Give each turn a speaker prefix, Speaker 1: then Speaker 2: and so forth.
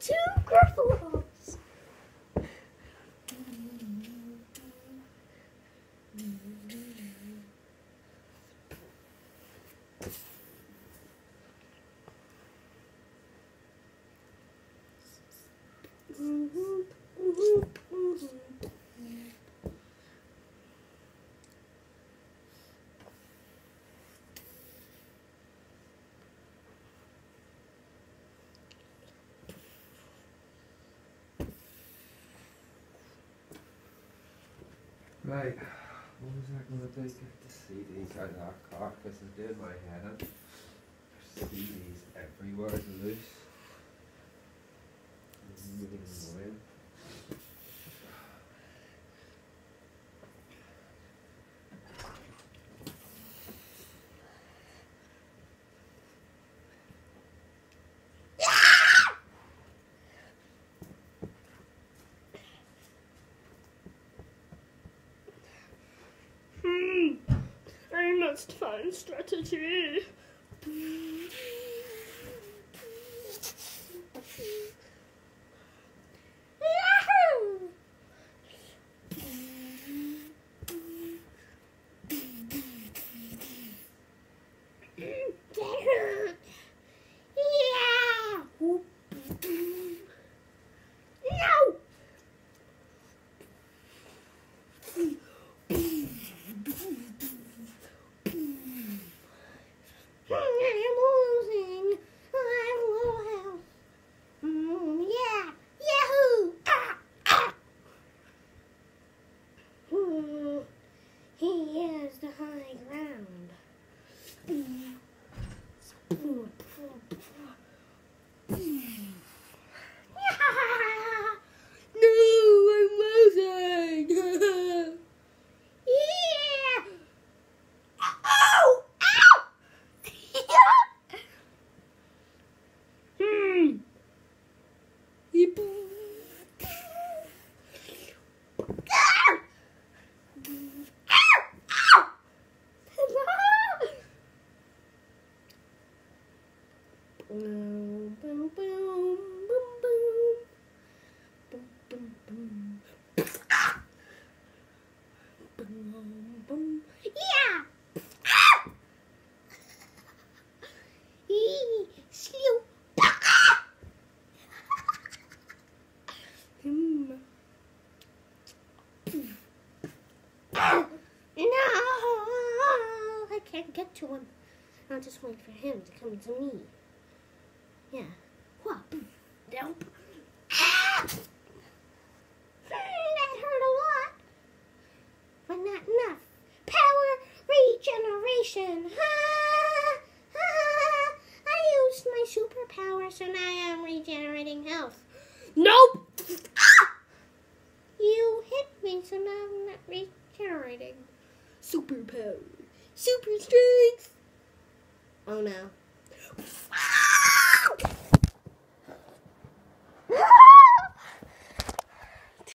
Speaker 1: two Gruffalos.
Speaker 2: Right, what was I gonna do? Get the CDs out of that car because it's doing my head in. There's CDs everywhere to loose. It's
Speaker 1: Must find strategy. Yeah! Slew. Hmm. No! I can't get to him. I'll just wait for him to come to me. Yeah. What? Nope. Ah! That hurt a lot. But not enough. Power regeneration. Ha! Ha! I used my superpower, so now I am regenerating health. Nope! Ah! You hit me, so now I'm not regenerating. Superpower. Super strength. Oh no.